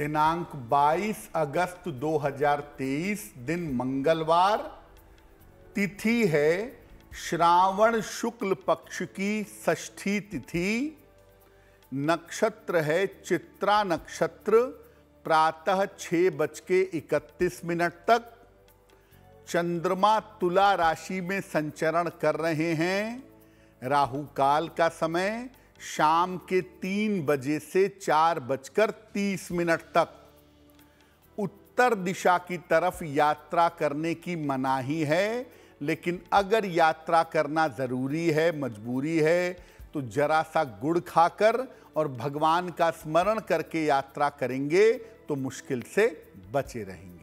दिनांक 22 अगस्त 2023 दिन मंगलवार। तिथि है श्रावण शुक्ल पक्ष की षष्ठी तिथि। नक्षत्र है चित्रा नक्षत्र, प्रातः छह बज के इकतीस मिनट तक। चंद्रमा तुला राशि में संचरण कर रहे हैं। राहु काल का समय शाम के तीन बजे से चार बजकर तीस मिनट तक। उत्तर दिशा की तरफ़ यात्रा करने की मनाही है, लेकिन अगर यात्रा करना ज़रूरी है, मजबूरी है तो जरा सा गुड़ खाकर और भगवान का स्मरण करके यात्रा करेंगे तो मुश्किल से बचे रहेंगे।